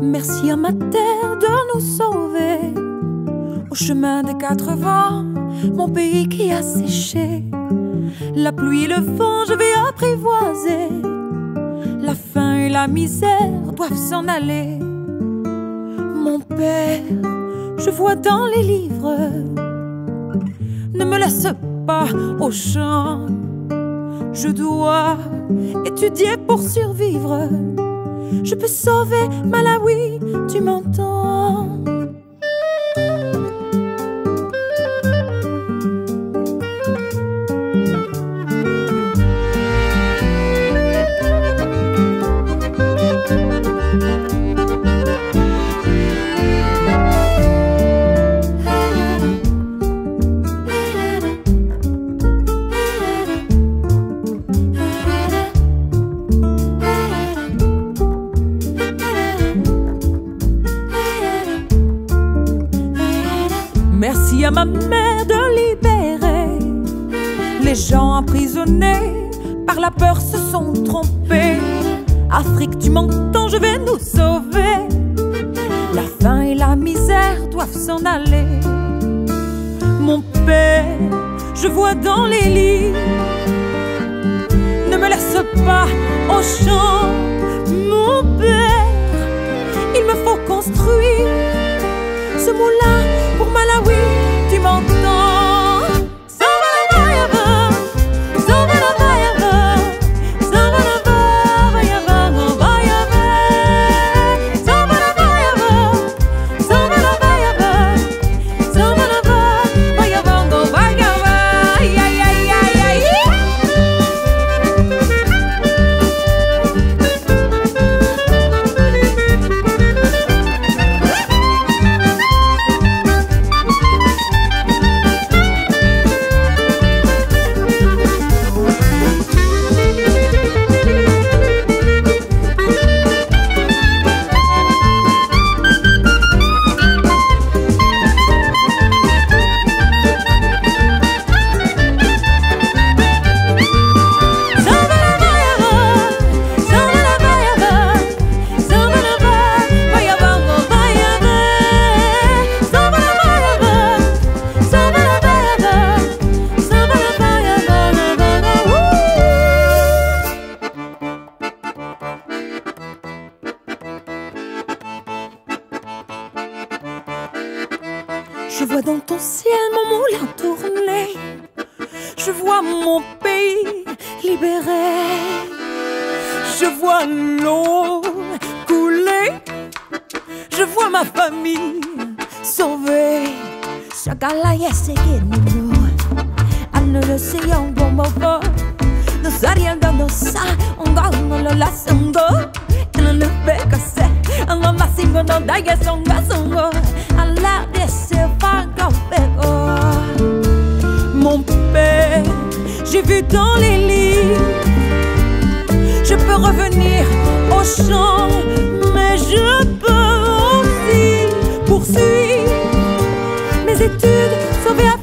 Merci à ma terre de nous sauver. Au chemin des quatre vents, mon pays qui a séché. La pluie et le vent, je vais apprivoiser. La faim et la misère doivent s'en aller. Mon père, je vois dans les livres. Ne me laisse pas au champ. Je dois étudier pour survivre. Je peux sauver Malawi, tu m'entends Merci à ma mère de libérer les gens emprisonnés par la peur se sont trompés. Afrique, tu m'entends, je vais nous sauver. La faim et la misère doivent s'en aller. Mon père, je vois dans les lits. Ne me laisse pas au champ, Je vois dans ton ciel mon moulin tourner. Je vois mon pays libéré. Je vois l'eau couler. Je vois ma famille sauvée. Sagala yesegenino Ano lo siyo bomofo No sariendo no sa Onga no lo la songo Ino no peka se Anga masingo no daya vu dans les livres. Je peux revenir au champ, mais je peux aussi poursuivre mes études, sauver Afrique.